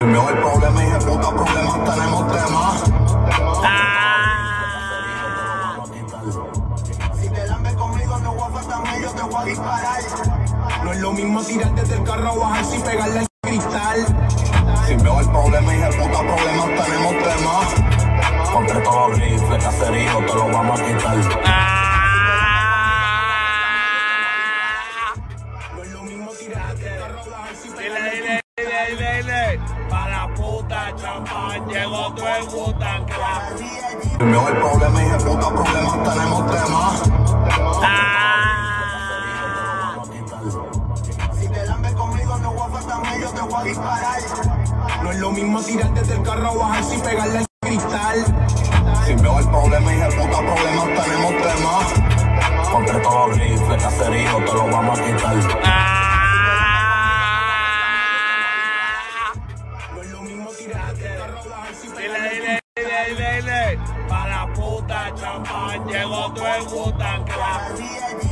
El mejor problema y puta problema tenemos tema. Si te lambe conmigo, no voy a faltarme, yo te voy a disparar. No es lo mismo tirar desde el carro a bajar sin pegarle al cristal. Sin veo el problema y el puta problema tenemos tema. Contra todo rifle, caserío, te lo vamos a quitar. No es lo mismo tirar desde el carro a bajar sin pegarle puta champán, llegó todo el Wu-Tang Clan. Mejor problema y el puta problema tenemos tema. Ah. Si te lambe conmigo, no voy a faltarme, yo te voy a disparar. No es lo mismo tirar desde el carro a bajar sin pegarle al cristal. Sin veo el problema y puta problema tenemos tema. Contra todo rifle, caserío, te lo vamos a quitar. No es lo mismo tirar desde el carro a bajar sin Dile, dile, dile, dile, dile. Pa' la puta champán, llegó todo el Clan.